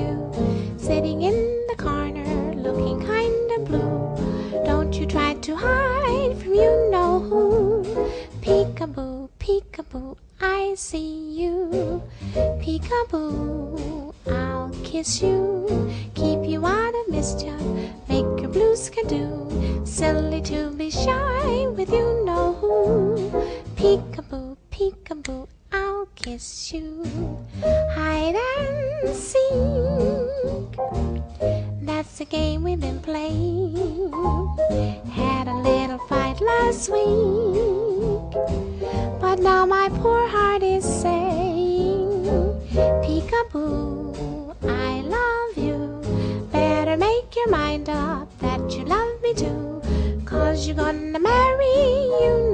you sitting in the corner looking kinda blue. Don't you try to hide from you know who. Peekaboo, peekaboo, I see you. Peekaboo, I'll kiss you. Keep you out of mischief, make your blue skidoo. Silly to be shy with you know who. Peek Hide and seek. That's the game we've been playing. Had a little fight last week. But now my poor heart is saying, Peekaboo, I love you. Better make your mind up that you love me too. Cause you're gonna marry, you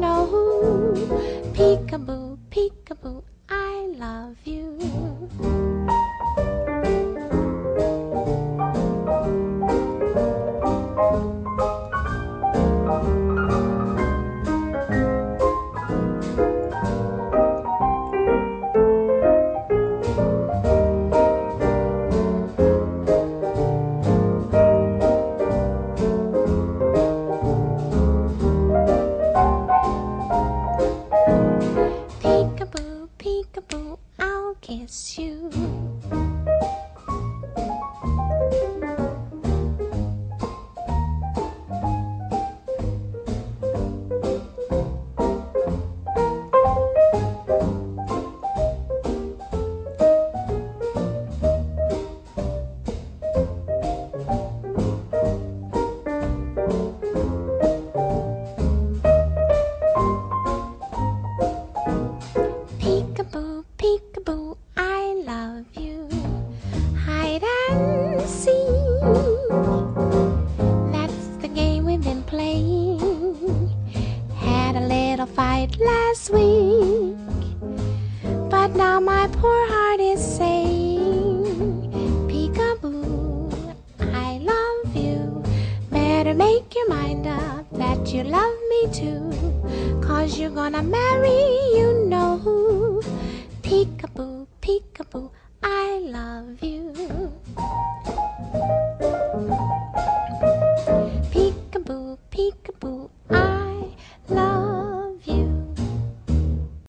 I'll you. Love you. Hide and seek. That's the game we've been playing. Had a little fight last week. But now my poor heart is saying, Peekaboo, I love you. Better make your mind up that you love me too. Cause you're gonna marry, peekaboo. I love.